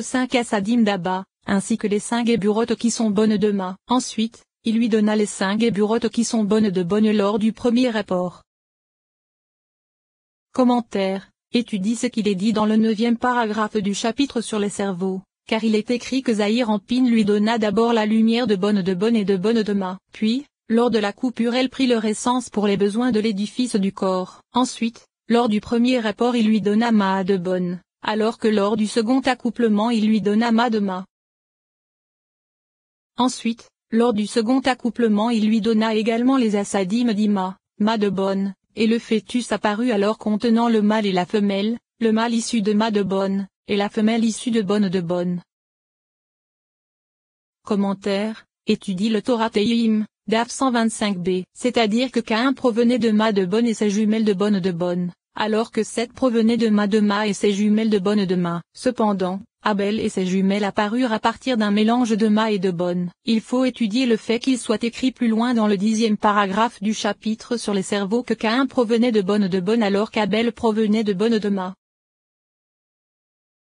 cinq Assadim d'Abba, ainsi que les cinq Géburotes qui sont bonnes de ma. Ensuite, il lui donna les cinq Géburotes qui sont bonnes de bonne lors du premier rapport. Commentaire. Étudie ce qu'il est dit dans le neuvième paragraphe du chapitre sur les cerveaux, car il est écrit que Zahir Empine lui donna d'abord la lumière de bonne de bonne et de bonne de. Puis, lors de la coupure elle prit leur essence pour les besoins de l'édifice du corps. Ensuite, lors du premier rapport il lui donna ma de bonne, alors que lors du second accouplement il lui donna ma de ma. Ensuite, lors du second accouplement il lui donna également les assadim d'Ima, ma de bonne, et le fœtus apparut alors contenant le mâle et la femelle, le mâle issu de ma de bonne, et la femelle issue de bonne de bonne. Commentaire, étudie le Torah Teim, DAF 125b, c'est-à-dire que Cain provenait de ma de bonne et ses jumelles de bonne de bonne, alors que Seth provenait de ma de ma et ses jumelles de bonne de ma. Cependant, Abel et ses jumelles apparurent à partir d'un mélange de ma et de bonne. Il faut étudier le fait qu'il soit écrit plus loin dans le dixième paragraphe du chapitre sur les cerveaux que Cain provenait de bonne de bonne alors qu'Abel provenait de bonne de ma.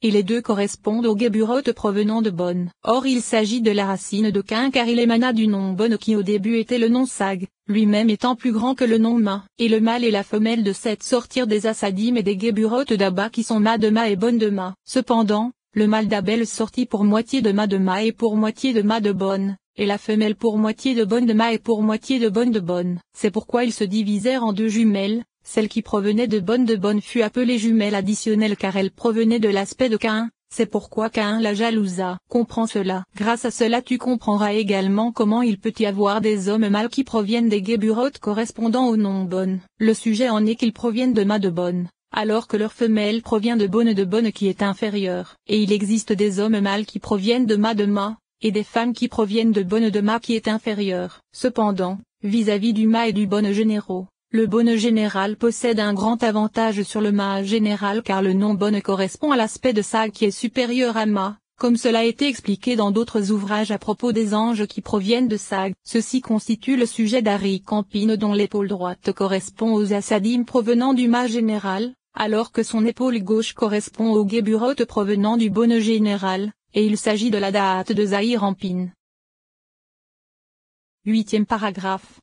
Et les deux correspondent aux Geburotes provenant de bonne. Or il s'agit de la racine de Cain car il émana du nom bonne qui au début était le nom Sag, lui-même étant plus grand que le nom Ma. Et le mâle et la femelle de cette sortir des Assadim et des Geburotes d'Abba qui sont Ma de Ma et bonne de Ma. Cependant, le mâle d'Abel sortit pour moitié de ma de ma et pour moitié de ma de bonne, et la femelle pour moitié de bonne de ma et pour moitié de bonne de bonne. C'est pourquoi ils se divisèrent en deux jumelles, celle qui provenait de bonne de bonne fut appelée jumelle additionnelle car elle provenait de l'aspect de Cain, c'est pourquoi Cain la jalousa. Comprends cela. Grâce à cela tu comprendras également comment il peut y avoir des hommes mâles qui proviennent des Geburotes correspondant au nom bonne. Le sujet en est qu'ils proviennent de ma de bonne alors que leur femelle provient de bonne de bonne qui est inférieure. Et il existe des hommes mâles qui proviennent de ma de ma, et des femmes qui proviennent de bonne de ma qui est inférieure. Cependant, vis-à-vis du ma et du bonne généraux, le bonne général possède un grand avantage sur le ma général car le nom bonne correspond à l'aspect de sa qui est supérieur à ma, comme cela a été expliqué dans d'autres ouvrages à propos des anges qui proviennent de Sag. Ceci constitue le sujet d'Harry Campine dont l'épaule droite correspond aux Assadim provenant du ma général, alors que son épaule gauche correspond au Geburotes provenant du bonne général, et il s'agit de la date de Zahir Ampin. Huitième paragraphe.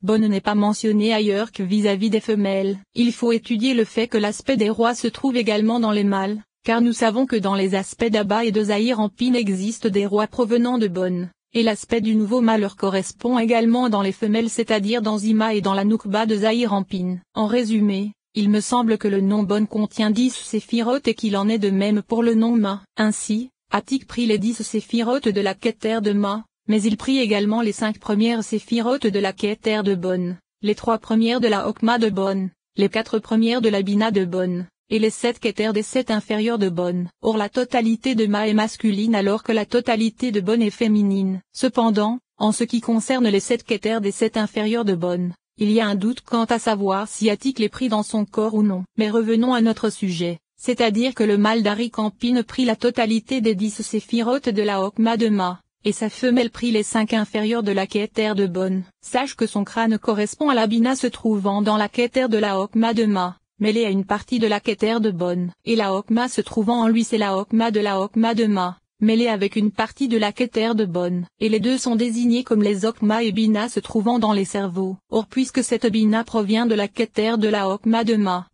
Bonne n'est pas mentionné ailleurs que vis-à-vis des femelles. Il faut étudier le fait que l'aspect des rois se trouve également dans les mâles, car nous savons que dans les aspects d'Abba et de Zahir Ampin existent des rois provenant de Bonne. Et l'aspect du nouveau malheur correspond également dans les femelles c'est-à-dire dans Zima et dans la Noukba de Zahir Ampin. En résumé, il me semble que le nom Bonne contient dix séphirotes et qu'il en est de même pour le nom Ma. Ainsi, Attic prit les dix séphirotes de la Keter de Ma, mais il prit également les cinq premières séphirotes de la Keter de Bonne, les trois premières de la Okma de Bonne, les quatre premières de la Bina de Bonne, et les sept qu'étaient des sept inférieurs de bonne. Or la totalité de Ma est masculine alors que la totalité de bonne est féminine. Cependant, en ce qui concerne les sept qu'étaient des sept inférieurs de bonne, il y a un doute quant à savoir si Attic les prit dans son corps ou non. Mais revenons à notre sujet, c'est-à-dire que le mâle d'Ari Campine prit la totalité des dix séphirotes de la Hokma de Ma, et sa femelle prit les cinq inférieurs de la Keter de bonne. Sache que son crâne correspond à la Bina se trouvant dans la Keter de la Hokma de Ma mêlé à une partie de la Keter de Bonne. Et la Hokma se trouvant en lui c'est la Hokma de la Hokma de Ma, mêlée avec une partie de la Keter de Bonne. Et les deux sont désignés comme les Okma et Bina se trouvant dans les cerveaux. Or puisque cette Bina provient de la Keter de la Hokma de Ma,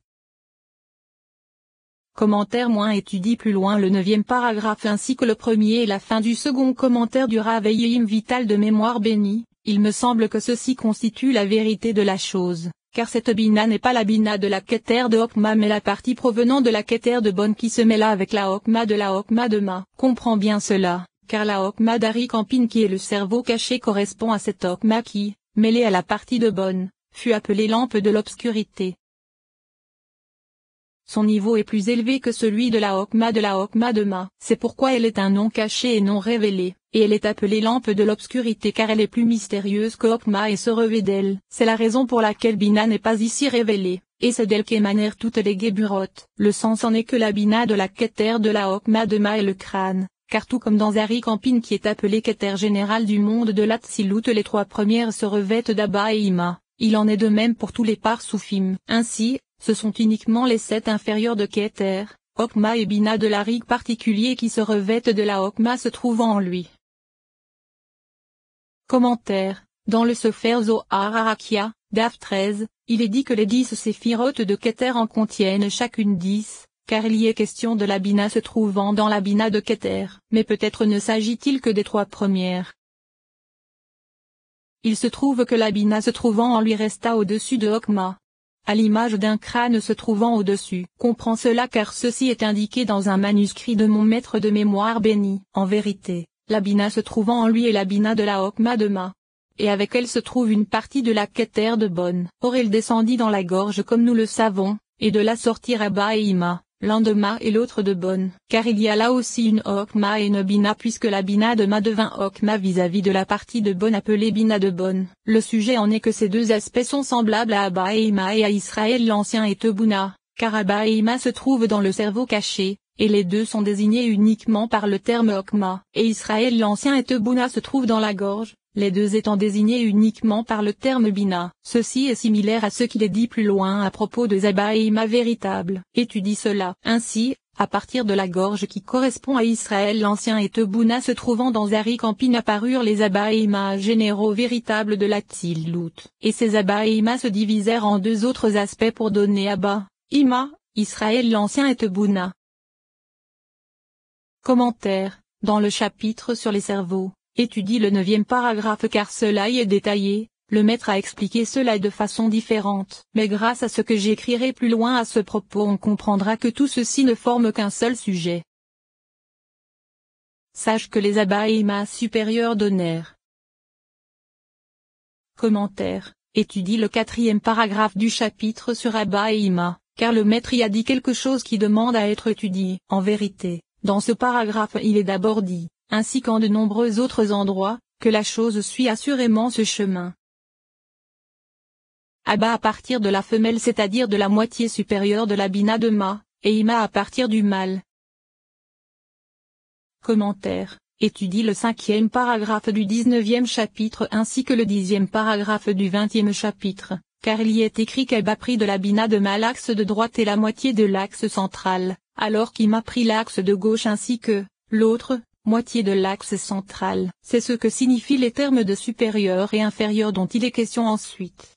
Commentaire moins étudie plus loin le neuvième paragraphe ainsi que le premier et la fin du second commentaire du Raveillim vital de mémoire béni, il me semble que ceci constitue la vérité de la chose car cette bina n'est pas la bina de la keter de Hokma mais la partie provenant de la keter de Bonne qui se mêla avec la Hokma de la Hokma de Ma. Comprends bien cela, car la Hokma d'Ari Campine qui est le cerveau caché correspond à cette Hokma qui, mêlée à la partie de Bonne, fut appelée lampe de l'obscurité. Son niveau est plus élevé que celui de la Hokma de la Hokma de Ma. C'est pourquoi elle est un nom caché et non révélé, et elle est appelée lampe de l'obscurité car elle est plus mystérieuse que Hokma et se revêt d'elle. C'est la raison pour laquelle Bina n'est pas ici révélée, et c'est d'elle qu'émanèrent toutes les Geburotes. Le sens en est que la Bina de la Keter de la Hokma de Ma est le crâne, car tout comme dans Zari Campine qui est appelé Keter général du monde de l'Atsilut les trois premières se revêtent d'Abba et Ima. Il en est de même pour tous les parts soufim. Ainsi, ce sont uniquement les sept inférieurs de Keter, Okma et Bina de la rigue particulier qui se revêtent de la Okma se trouvant en lui. Commentaire. Dans le Sefer Zohar Arakia, DAF 13, il est dit que les dix séphirotes de Keter en contiennent chacune dix, car il y est question de la Bina se trouvant dans la Bina de Keter. Mais peut-être ne s'agit-il que des trois premières. Il se trouve que la Bina se trouvant en lui resta au-dessus de Okma. À l'image d'un crâne se trouvant au-dessus. Comprends cela car ceci est indiqué dans un manuscrit de mon maître de mémoire béni. En vérité, la Bina se trouvant en lui est la Bina de la Okma de Ma. Et avec elle se trouve une partie de la Keter de Bonne. Or elle descendit dans la gorge comme nous le savons, et de là sortir Abba et l'un de Ma et l'autre de Bonne. Car il y a là aussi une Okma et une Bina puisque la Bina de Ma devint Okma vis-à-vis de la partie de Bonne appelée Bina de Bonne. Le sujet en est que ces deux aspects sont semblables à Abba et Ima et à Israël l'ancien et Tebuna, car Abba et Ima se trouvent dans le cerveau caché, et les deux sont désignés uniquement par le terme Okma, et Israël l'ancien et Tebuna se trouvent dans la gorge, les deux étant désignés uniquement par le terme Bina. Ceci est similaire à ce qu'il est dit plus loin à propos de Zaba et Ima. Étudie cela. Ainsi, à partir de la gorge qui correspond à Israël l'ancien et Tebuna se trouvant dans Zari Campine apparurent les Abba et Ima généraux véritables de la Tzilut. Et ces Abba et Ima se divisèrent en deux autres aspects pour donner Abba, Ima, Israël l'ancien et Tebuna. Commentaire, dans le chapitre sur les cerveaux, étudie le neuvième paragraphe car cela y est détaillé, le maître a expliqué cela de façon différente. Mais grâce à ce que j'écrirai plus loin à ce propos on comprendra que tout ceci ne forme qu'un seul sujet. Sache que les abats et supérieurs donnèrent. Commentaire, étudie le quatrième paragraphe du chapitre sur Abba et Ima, car le maître y a dit quelque chose qui demande à être étudié. En vérité, dans ce paragraphe il est d'abord dit, ainsi qu'en de nombreux autres endroits, que la chose suit assurément ce chemin. Abba à partir de la femelle c'est-à-dire de la moitié supérieure de la bina de Ma, et Ima à partir du mâle. Commentaire. Étudie le cinquième paragraphe du dix-neuvième chapitre ainsi que le dixième paragraphe du vingtième chapitre, car il y est écrit qu'Abba prit de la bina de Ma l'axe de droite et la moitié de l'axe central, alors qu'Ima prit l'axe de gauche ainsi que, l'autre, moitié de l'axe central. C'est ce que signifient les termes de supérieur et inférieur dont il est question ensuite.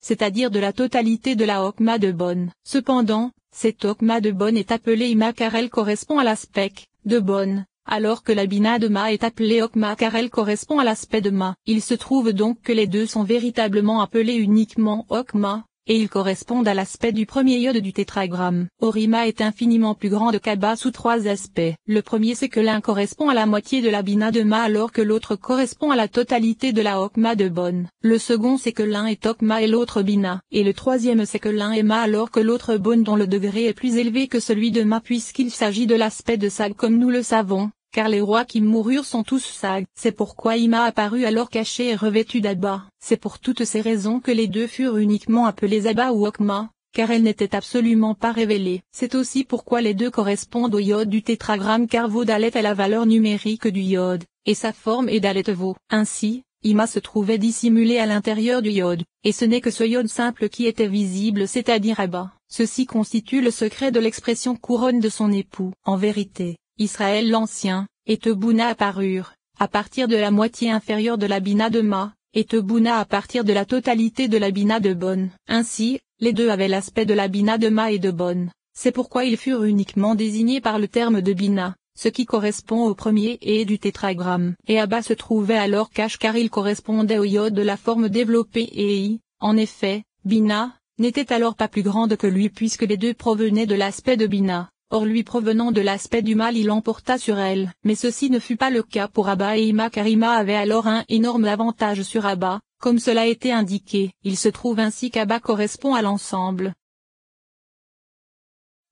C'est-à-dire de la totalité de la Okma de Bonne. Cependant, cette Okma de Bonne est appelée Ima car elle correspond à l'aspect de Bonne, alors que la Bina de Ma est appelée Okma car elle correspond à l'aspect de Ma. Il se trouve donc que les deux sont véritablement appelés uniquement Okma, et ils correspondent à l'aspect du premier iode du tétragramme. Orima est infiniment plus grand de Kaba sous trois aspects. Le premier c'est que l'un correspond à la moitié de la Bina de Ma alors que l'autre correspond à la totalité de la Okma de Bonne. Le second c'est que l'un est Okma et l'autre Bina. Et le troisième c'est que l'un est Ma alors que l'autre Bonne dont le degré est plus élevé que celui de Ma puisqu'il s'agit de l'aspect de Sag comme nous le savons car les rois qui moururent sont tous sags. C'est pourquoi Ima apparut alors caché et revêtu d'Abba. C'est pour toutes ces raisons que les deux furent uniquement appelés Abba ou Okma, car elles n'étaient absolument pas révélées. C'est aussi pourquoi les deux correspondent au iode du tétragramme car Vaudalet est la valeur numérique du iode, et sa forme est Dalet Vaud. Ainsi, Ima se trouvait dissimulé à l'intérieur du iode, et ce n'est que ce iode simple qui était visible c'est-à-dire Abba. Ceci constitue le secret de l'expression couronne de son époux. En vérité, Israël l'Ancien, et Tebuna apparurent, à partir de la moitié inférieure de la Bina de Ma, et Tebuna à partir de la totalité de la Bina de Bonne. Ainsi, les deux avaient l'aspect de la Bina de Ma et de Bonne. C'est pourquoi ils furent uniquement désignés par le terme de Bina, ce qui correspond au premier et du tétragramme. Et Abba se trouvait alors cache car il correspondait au iode de la forme développée et I. En effet, Bina, n'était alors pas plus grande que lui puisque les deux provenaient de l'aspect de Bina. Or lui provenant de l'aspect du mal il l'emporta sur elle. Mais ceci ne fut pas le cas pour Abba et Ima car Ima avait alors un énorme avantage sur Abba, comme cela a été indiqué. Il se trouve ainsi qu'Abba correspond à l'ensemble.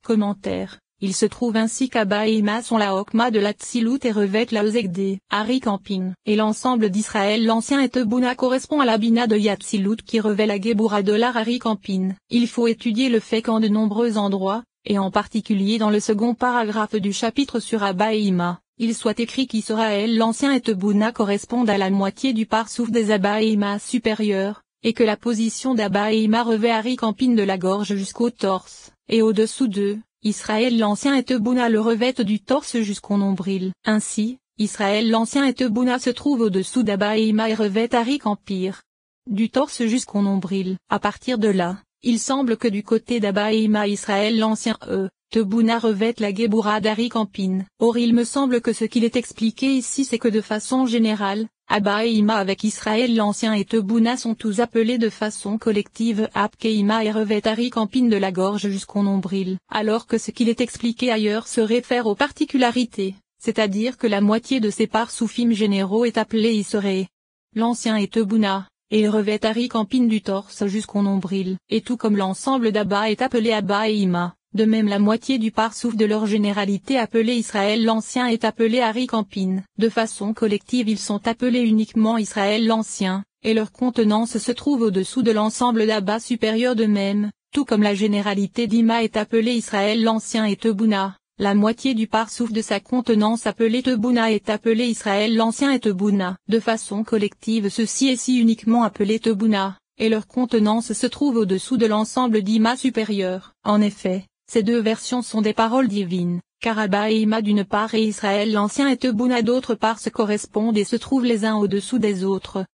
Commentaire. Il se trouve ainsi qu'Abba et Ima sont la Hokma de la Tsilut et revêtent la Ozegde, Harry Camping. Et l'ensemble d'Israël l'ancien et Tebuna correspond à la Bina de Yatsilut qui revêt la Gebura de l'Ari Camping. Il faut étudier le fait qu'en de nombreux endroits, et en particulier dans le second paragraphe du chapitre sur Ima, il soit écrit qu'Israël l'ancien et Tebuna correspondent à la moitié du parsouf des Ima supérieurs, et que la position Ima revêt Harry Campine de la gorge jusqu'au torse, et au-dessous d'eux, Israël l'Ancien et Tebouna le revêtent du torse jusqu'au nombril. Ainsi, Israël l'Ancien et Tebouna se trouvent au-dessous d'Abba et revêtent Arik Empire. Du torse jusqu'au nombril. À partir de là, il semble que du côté Ima Israël l'Ancien E, Tebouna revête la Géboura d'Arik Empine. Or il me semble que ce qu'il est expliqué ici c'est que de façon générale, Ima avec Israël l'Ancien et Tebouna sont tous appelés de façon collective Abkeima et revêt Campine de la gorge jusqu'au nombril, alors que ce qu'il est expliqué ailleurs se réfère aux particularités, c'est-à-dire que la moitié de ces parts sous-films généraux est appelée Israël. L'Ancien et Tebouna, et il revêt Campine du torse jusqu'au nombril, et tout comme l'ensemble d'Abba est appelé Abba et Ima. De même la moitié du parsouf de leur généralité appelée Israël l'Ancien est appelé Harry Campine. De façon collective ils sont appelés uniquement Israël l'Ancien, et leur contenance se trouve au-dessous de l'ensemble d'Abba supérieur de même, tout comme la généralité d'Ima est appelée Israël l'Ancien et Tebouna. La moitié du parsouf de sa contenance appelée Tebouna est appelée Israël l'Ancien et Tebouna. De façon collective ceci est si uniquement appelé Tebouna, et leur contenance se trouve au-dessous de l'ensemble d'Ima supérieur. En effet, ces deux versions sont des paroles divines, car Abba et Ima d'une part et Israël l'Ancien et Tebouna d'autre part se correspondent et se trouvent les uns au-dessous des autres.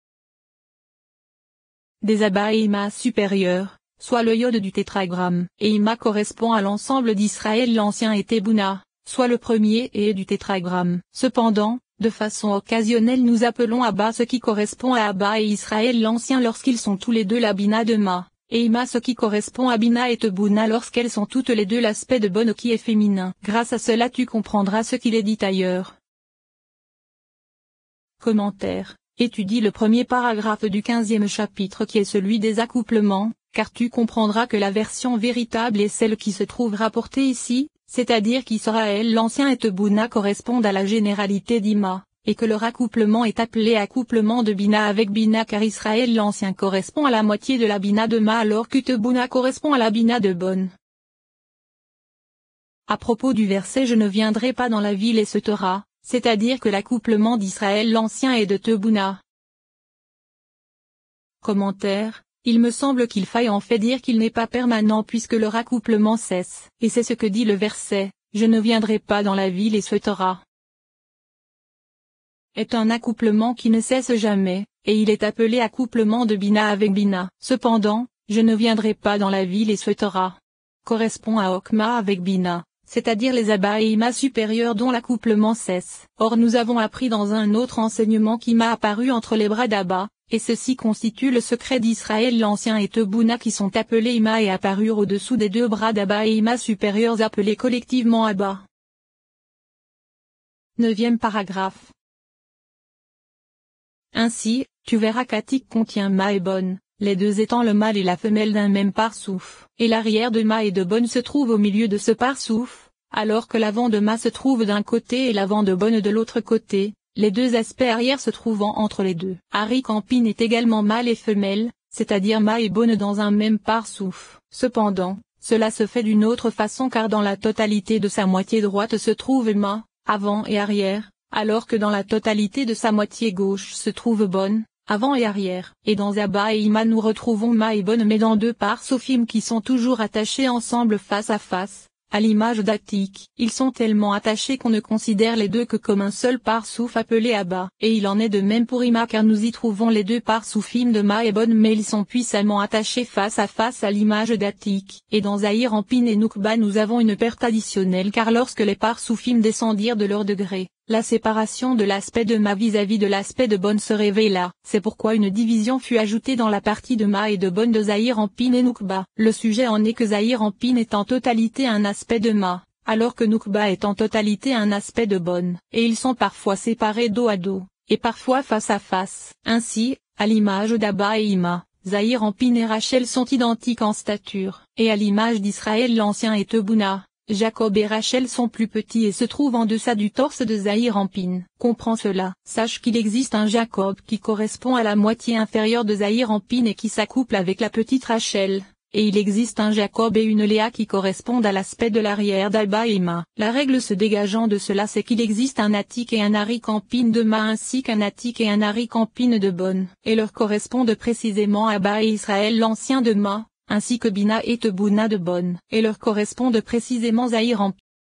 Des Abba et Ima supérieurs, soit le yod du tétragramme, et Ima correspond à l'ensemble d'Israël l'Ancien et Tebouna, soit le premier et du tétragramme. Cependant, de façon occasionnelle nous appelons Abba ce qui correspond à Abba et Israël l'Ancien lorsqu'ils sont tous les deux l'Abina de Ma et Ima ce qui correspond à Bina et Tebuna lorsqu'elles sont toutes les deux l'aspect de bonne qui est féminin. Grâce à cela tu comprendras ce qu'il est dit ailleurs. Commentaire. Étudie le premier paragraphe du quinzième chapitre qui est celui des accouplements, car tu comprendras que la version véritable est celle qui se trouve rapportée ici, c'est-à-dire qu'Israël l'ancien et Tebuna correspondent à la généralité d'Ima et que leur accouplement est appelé accouplement de Bina avec Bina car Israël l'ancien correspond à la moitié de la Bina de Ma alors qu'Utebuna correspond à la Bina de Bon. À propos du verset Je ne viendrai pas dans la ville et se tera, c'est-à-dire que l'accouplement d'Israël l'ancien est de Tebuna. Commentaire il me semble qu'il faille en fait dire qu'il n'est pas permanent puisque leur accouplement cesse, et c'est ce que dit le verset, je ne viendrai pas dans la ville et se tera est un accouplement qui ne cesse jamais, et il est appelé accouplement de Bina avec Bina. Cependant, je ne viendrai pas dans la ville et souhaitera. Correspond à Okma avec Bina, c'est-à-dire les Abba et Ima supérieurs dont l'accouplement cesse. Or nous avons appris dans un autre enseignement qui m'a apparu entre les bras d'Abba, et ceci constitue le secret d'Israël l'ancien et Tebouna qui sont appelés Ima et apparurent au-dessous des deux bras d'Abba et Ima supérieurs appelés collectivement Abba. Neuvième paragraphe. Ainsi, tu verras qu'Atik contient Ma et Bonne, les deux étant le mâle et la femelle d'un même parsouf. Et l'arrière de Ma et de Bonne se trouve au milieu de ce parsouf, alors que l'avant de Ma se trouve d'un côté et l'avant de Bonne de l'autre côté, les deux aspects arrière se trouvant entre les deux. Harry Campine est également mâle et femelle, c'est-à-dire Ma et Bonne dans un même parsouf. Cependant, cela se fait d'une autre façon car dans la totalité de sa moitié droite se trouve Ma, avant et arrière, alors que dans la totalité de sa moitié gauche se trouve Bonne, avant et arrière. Et dans Abba et Ima nous retrouvons Ma et Bonne mais dans deux parts Sophim qui sont toujours attachés ensemble face à face, à l'image d'Attic. Ils sont tellement attachés qu'on ne considère les deux que comme un seul souf appelé Abba. Et il en est de même pour Ima car nous y trouvons les deux soufim de Ma et Bonne mais ils sont puissamment attachés face à face à l'image d'Attic. Et dans Zahir en Pin et Noukba nous avons une perte additionnelle car lorsque les soufim descendirent de leur degré, la séparation de l'aspect de Ma vis-à-vis de l'aspect de Bonne se révéla. C'est pourquoi une division fut ajoutée dans la partie de Ma et de Bonne de Zahir en Pin et Noukba. Le sujet en est que Zahir en Pin est en totalité un aspect de Ma, alors que Noukba est en totalité un aspect de Bonne, et ils sont parfois séparés dos à dos, et parfois face à face. Ainsi, à l'image d'Abba et Ima, Zahir en Pin et Rachel sont identiques en stature, et à l'image d'Israël l'Ancien et Tebouna, Jacob et Rachel sont plus petits et se trouvent en deçà du torse de Zahir en pin. Comprends cela. Sache qu'il existe un Jacob qui correspond à la moitié inférieure de Zahir en pin et qui s'accouple avec la petite Rachel. Et il existe un Jacob et une Léa qui correspondent à l'aspect de l'arrière d'Alba et Ma. La règle se dégageant de cela c'est qu'il existe un Attic et un Arik en pin de Ma ainsi qu'un Attic et un Arik en pin de Bonne. Et leur correspondent précisément à Ba et Israël l'ancien de Ma, ainsi que Bina et Tebouna de Bonn, et leur correspondent précisément Irampi.